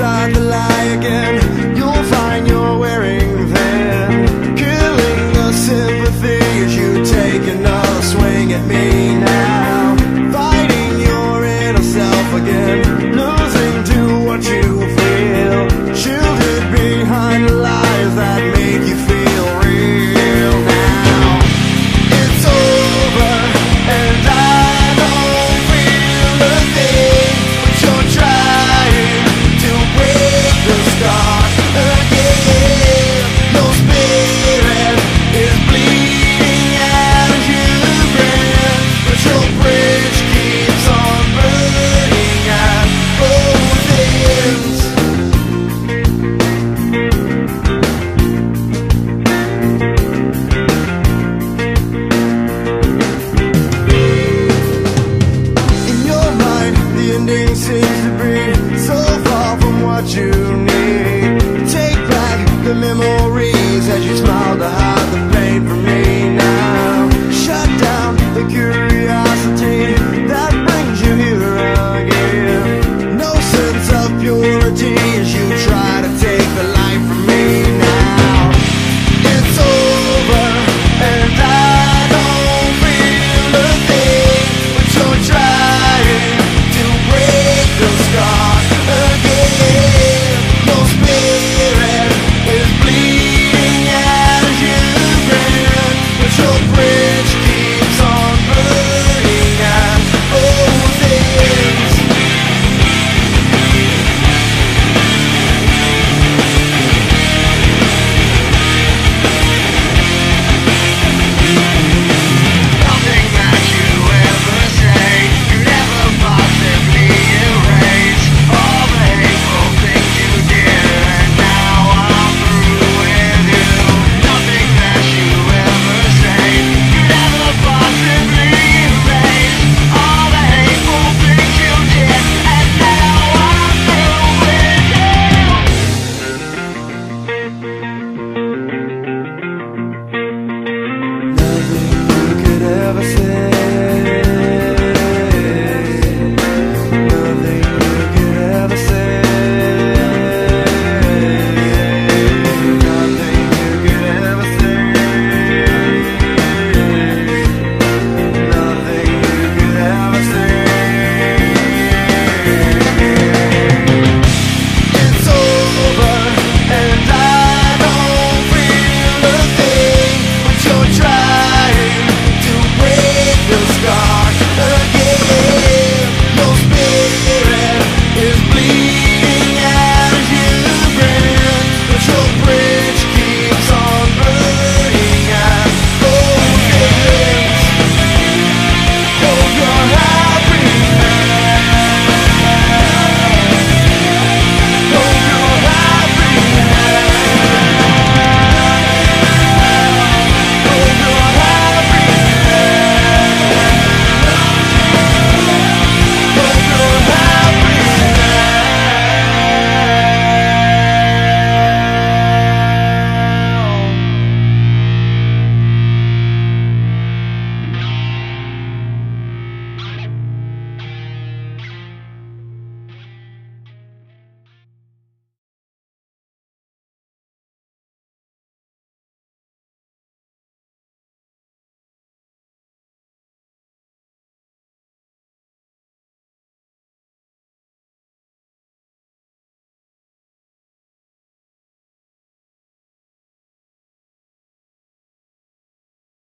are the you need. Take back the memories as you smile to hide the pain from me now. Shut down the curiosity.